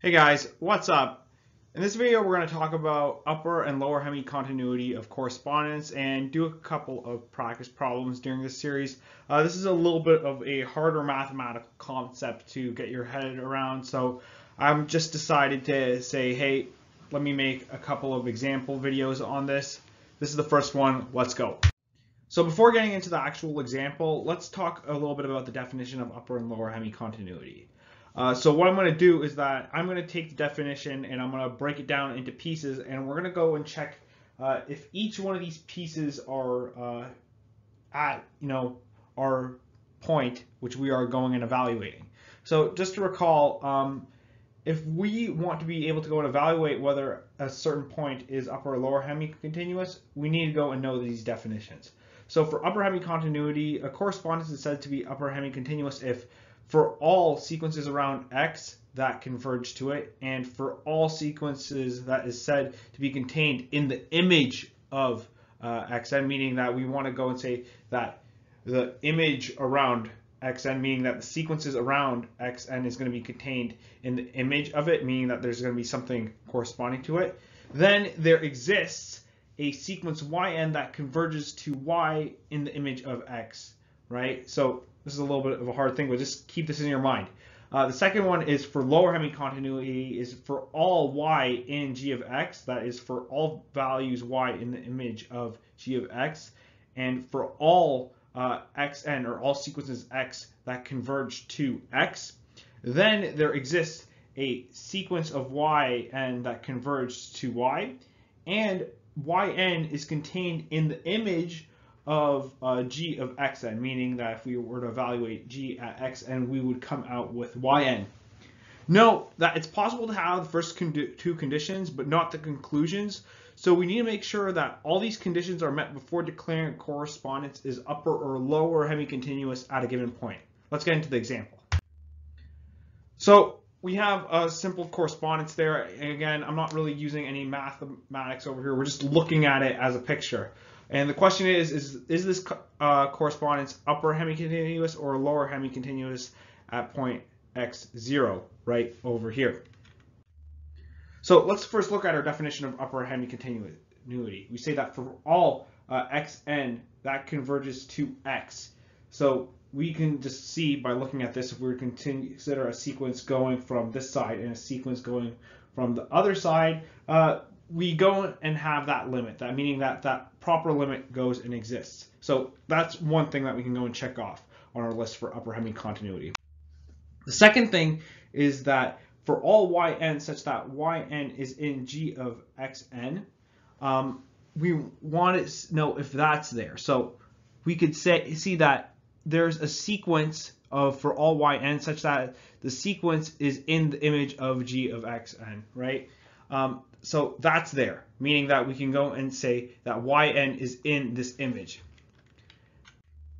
Hey guys, what's up? In this video we're going to talk about upper and lower hemi-continuity of correspondence and do a couple of practice problems during this series. Uh, this is a little bit of a harder mathematical concept to get your head around so I'm just decided to say hey let me make a couple of example videos on this. This is the first one, let's go. So before getting into the actual example, let's talk a little bit about the definition of upper and lower hemi-continuity. Uh, so what I'm going to do is that I'm going to take the definition and I'm going to break it down into pieces and we're going to go and check uh, if each one of these pieces are uh, at, you know, our point, which we are going and evaluating. So just to recall, um, if we want to be able to go and evaluate whether a certain point is upper or lower hemi-continuous, we need to go and know these definitions. So for upper hemi-continuity, a correspondence is said to be upper hemi-continuous if for all sequences around x that converge to it, and for all sequences that is said to be contained in the image of uh, xn, meaning that we want to go and say that the image around xn, meaning that the sequences around xn is going to be contained in the image of it, meaning that there's going to be something corresponding to it. Then there exists a sequence yn that converges to y in the image of x, right? So this is a little bit of a hard thing, but just keep this in your mind. Uh, the second one is for lower hemi-continuity is for all y in g of x, that is for all values y in the image of g of x, and for all uh, xn or all sequences x that converge to x, then there exists a sequence of yn that converges to y, and yn is contained in the image of uh, g of xn, meaning that if we were to evaluate g at xn, we would come out with yn. Note that it's possible to have the first two conditions, but not the conclusions. So we need to make sure that all these conditions are met before declaring correspondence is upper or lower hemi-continuous at a given point. Let's get into the example. So we have a simple correspondence there. And again, I'm not really using any mathematics over here. We're just looking at it as a picture. And the question is, is, is this uh, correspondence upper hemicontinuous or lower hemicontinuous at point x0 right over here? So let's first look at our definition of upper hemicontinuity. We say that for all uh, xn, that converges to x. So we can just see by looking at this, if we would consider a sequence going from this side and a sequence going from the other side, uh, we go and have that limit, that meaning that that proper limit goes and exists. So that's one thing that we can go and check off on our list for upper hemi-continuity. The second thing is that for all yn such that yn is in g of xn, um, we want to know if that's there. So we could say see that there's a sequence of for all yn such that the sequence is in the image of g of xn, right? Um, so that's there, meaning that we can go and say that yn is in this image.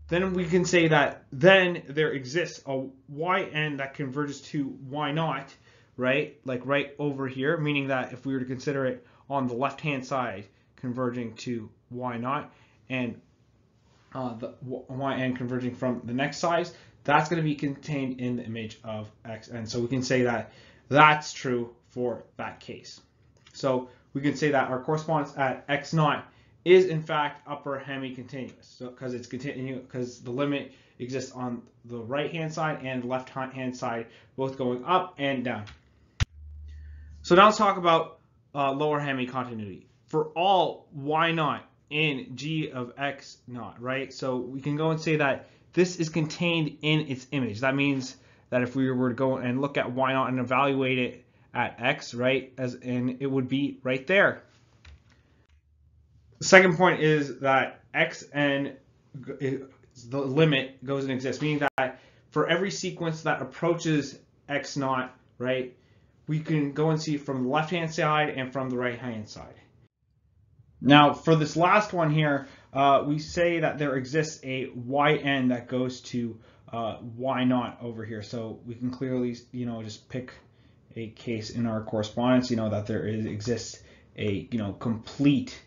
Then we can say that then there exists a yn that converges to y naught, right? Like right over here, meaning that if we were to consider it on the left-hand side, converging to y naught, and uh, the yn converging from the next size, that's going to be contained in the image of x. And so we can say that that's true for that case. So we can say that our correspondence at x naught is in fact upper hemi-continuous. So because it's continuous, because the limit exists on the right hand side and left hand side, both going up and down. So now let's talk about uh, lower hemi-continuity. For all y naught in g of x naught, right? So we can go and say that this is contained in its image. That means that if we were to go and look at y naught and evaluate it at x, right? As in it would be right there. The second point is that xn, the limit goes and exists, meaning that for every sequence that approaches x naught, right, we can go and see from the left-hand side and from the right-hand side. Now, for this last one here, uh, we say that there exists a yn that goes to uh, y naught over here. So we can clearly, you know, just pick a case in our correspondence, you know, that there is, exists a, you know, complete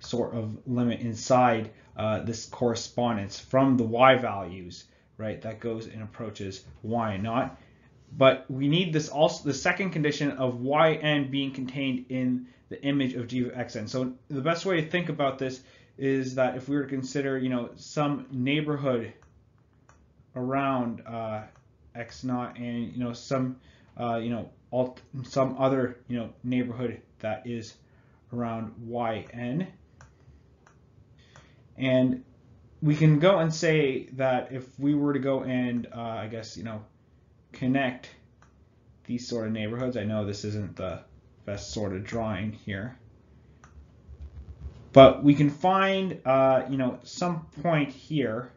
sort of limit inside uh, this correspondence from the y values, right, that goes and approaches y naught. but we need this also the second condition of yn being contained in the image of g of xn. So the best way to think about this is that if we were to consider, you know, some neighborhood around uh, x naught and you know some uh, you know alt some other you know neighborhood that is around yn and we can go and say that if we were to go and uh, I guess you know connect these sort of neighborhoods I know this isn't the best sort of drawing here but we can find uh, you know some point here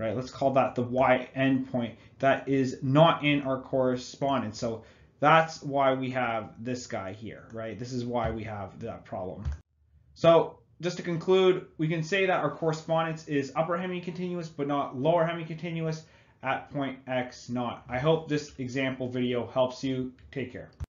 right? Let's call that the y endpoint that is not in our correspondence. So that's why we have this guy here, right? This is why we have that problem. So just to conclude, we can say that our correspondence is upper hemicontinuous but not lower hemicontinuous at point x naught. I hope this example video helps you. Take care.